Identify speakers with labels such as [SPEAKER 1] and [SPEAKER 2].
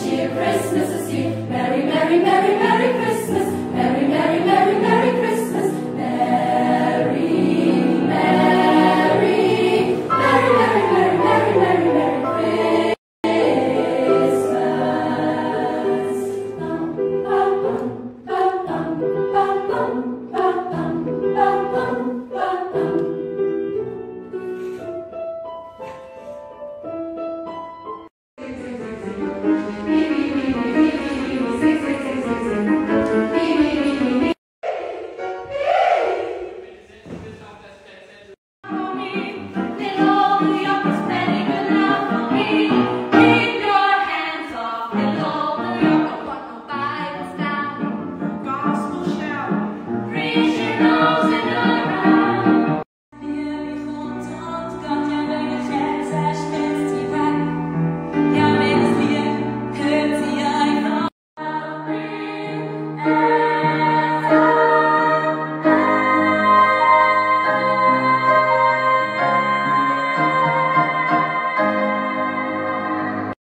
[SPEAKER 1] Christmas Year, Mrs. Thank you.